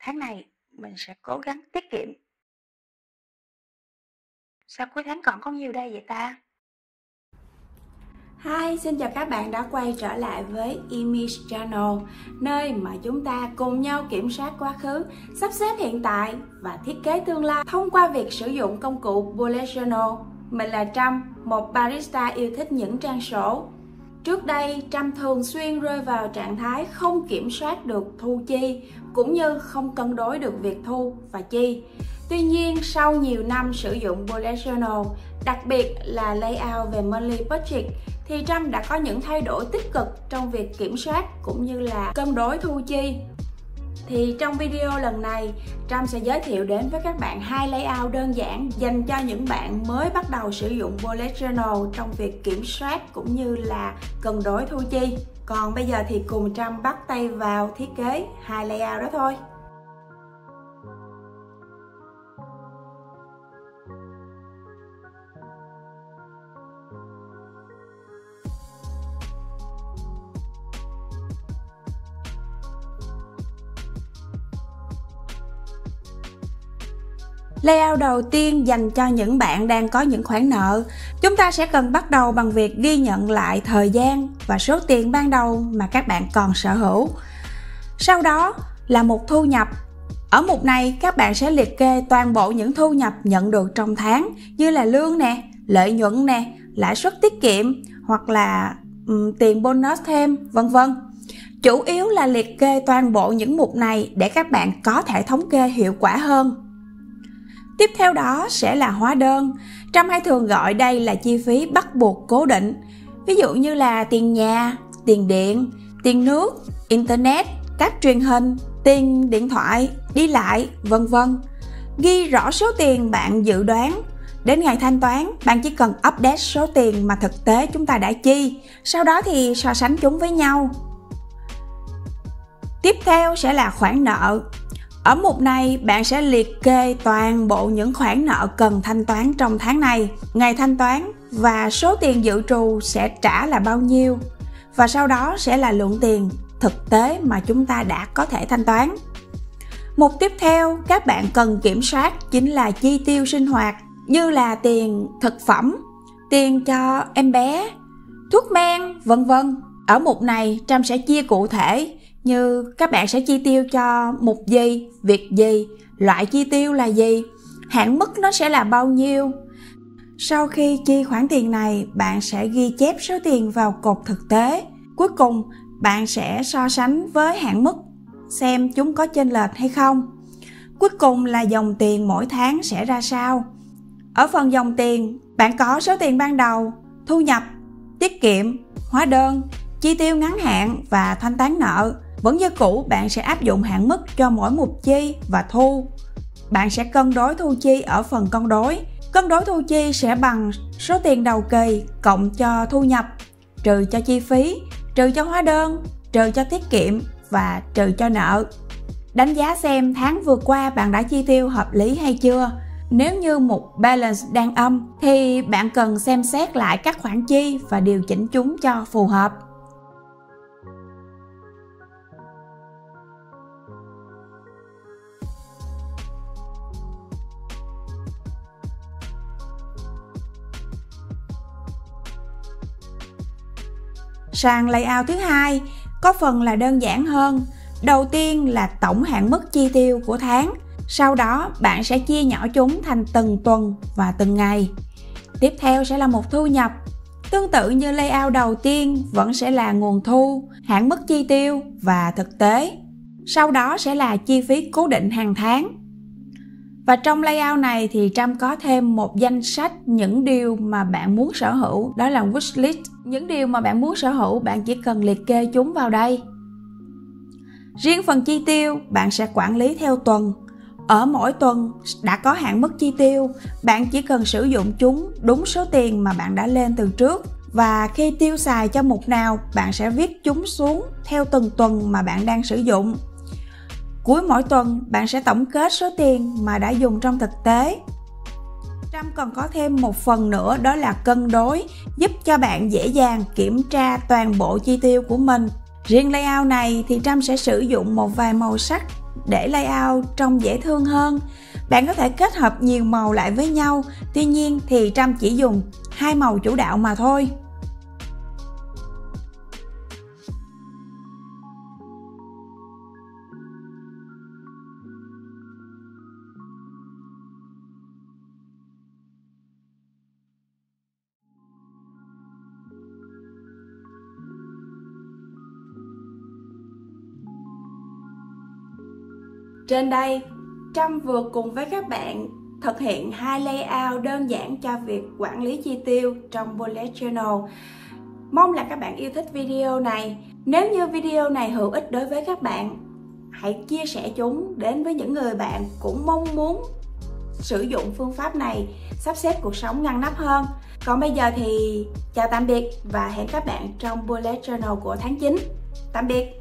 tháng này mình sẽ cố gắng tiết kiệm. Sao cuối tháng còn có nhiều đây vậy ta? Hi, xin chào các bạn đã quay trở lại với Image Channel Nơi mà chúng ta cùng nhau kiểm soát quá khứ, sắp xếp hiện tại và thiết kế tương lai Thông qua việc sử dụng công cụ Bullet Journal Mình là Trâm, một barista yêu thích những trang sổ Trước đây, Trâm thường xuyên rơi vào trạng thái không kiểm soát được thu chi cũng như không cân đối được việc thu và chi. Tuy nhiên, sau nhiều năm sử dụng Bullet Journal, đặc biệt là layout về monthly budget, thì Trâm đã có những thay đổi tích cực trong việc kiểm soát cũng như là cân đối thu chi thì trong video lần này Trâm sẽ giới thiệu đến với các bạn hai layout đơn giản dành cho những bạn mới bắt đầu sử dụng bullet journal trong việc kiểm soát cũng như là cân đối thu chi. Còn bây giờ thì cùng Trâm bắt tay vào thiết kế hai layout đó thôi. Layout đầu tiên dành cho những bạn đang có những khoản nợ. Chúng ta sẽ cần bắt đầu bằng việc ghi nhận lại thời gian và số tiền ban đầu mà các bạn còn sở hữu. Sau đó là mục thu nhập. Ở mục này các bạn sẽ liệt kê toàn bộ những thu nhập nhận được trong tháng như là lương nè, lợi nhuận nè, lãi suất tiết kiệm hoặc là um, tiền bonus thêm, vân vân. Chủ yếu là liệt kê toàn bộ những mục này để các bạn có thể thống kê hiệu quả hơn Tiếp theo đó sẽ là hóa đơn. Trâm hay thường gọi đây là chi phí bắt buộc cố định. Ví dụ như là tiền nhà, tiền điện, tiền nước, internet, các truyền hình, tiền điện thoại, đi lại, vân vân. Ghi rõ số tiền bạn dự đoán. Đến ngày thanh toán, bạn chỉ cần update số tiền mà thực tế chúng ta đã chi, sau đó thì so sánh chúng với nhau. Tiếp theo sẽ là khoản nợ. Ở mục này, bạn sẽ liệt kê toàn bộ những khoản nợ cần thanh toán trong tháng này, ngày thanh toán và số tiền dự trù sẽ trả là bao nhiêu. Và sau đó sẽ là lượng tiền thực tế mà chúng ta đã có thể thanh toán. Mục tiếp theo các bạn cần kiểm soát chính là chi tiêu sinh hoạt như là tiền thực phẩm, tiền cho em bé, thuốc men, vân vân. Ở mục này Trâm sẽ chia cụ thể như các bạn sẽ chi tiêu cho mục gì, việc gì, loại chi tiêu là gì, hạn mức nó sẽ là bao nhiêu. Sau khi chi khoản tiền này, bạn sẽ ghi chép số tiền vào cột thực tế. Cuối cùng, bạn sẽ so sánh với hạn mức xem chúng có chênh lệch hay không. Cuối cùng là dòng tiền mỗi tháng sẽ ra sao. Ở phần dòng tiền, bạn có số tiền ban đầu, thu nhập, tiết kiệm, hóa đơn, chi tiêu ngắn hạn và thanh toán nợ vẫn như cũ, bạn sẽ áp dụng hạn mức cho mỗi mục chi và thu. Bạn sẽ cân đối thu chi ở phần cân đối. Cân đối thu chi sẽ bằng số tiền đầu kỳ cộng cho thu nhập, trừ cho chi phí, trừ cho hóa đơn, trừ cho tiết kiệm và trừ cho nợ. Đánh giá xem tháng vừa qua bạn đã chi tiêu hợp lý hay chưa. Nếu như một balance đang âm thì bạn cần xem xét lại các khoản chi và điều chỉnh chúng cho phù hợp. Sang layout thứ hai có phần là đơn giản hơn. Đầu tiên là tổng hạn mức chi tiêu của tháng, sau đó bạn sẽ chia nhỏ chúng thành từng tuần và từng ngày. Tiếp theo sẽ là một thu nhập. Tương tự như layout đầu tiên vẫn sẽ là nguồn thu, hạn mức chi tiêu và thực tế. Sau đó sẽ là chi phí cố định hàng tháng và trong layout này thì Trâm có thêm một danh sách những điều mà bạn muốn sở hữu, đó là wishlist. Những điều mà bạn muốn sở hữu, bạn chỉ cần liệt kê chúng vào đây. Riêng phần chi tiêu, bạn sẽ quản lý theo tuần. Ở mỗi tuần đã có hạn mức chi tiêu, bạn chỉ cần sử dụng chúng đúng số tiền mà bạn đã lên từ trước và khi tiêu xài cho mục nào, bạn sẽ viết chúng xuống theo từng tuần mà bạn đang sử dụng Cuối mỗi tuần, bạn sẽ tổng kết số tiền mà đã dùng trong thực tế. Trâm còn có thêm một phần nữa đó là cân đối, giúp cho bạn dễ dàng kiểm tra toàn bộ chi tiêu của mình. Riêng layout này thì Trâm sẽ sử dụng một vài màu sắc để layout trông dễ thương hơn. Bạn có thể kết hợp nhiều màu lại với nhau, tuy nhiên thì Trâm chỉ dùng hai màu chủ đạo mà thôi. Trên đây, Trâm vừa cùng với các bạn thực hiện hai layout đơn giản cho việc quản lý chi tiêu trong Bullet Journal. Mong là các bạn yêu thích video này. Nếu như video này hữu ích đối với các bạn, hãy chia sẻ chúng đến với những người bạn cũng mong muốn sử dụng phương pháp này sắp xếp cuộc sống ngăn nắp hơn. Còn bây giờ thì chào tạm biệt và hẹn các bạn trong Bullet Journal của tháng 9. Tạm biệt!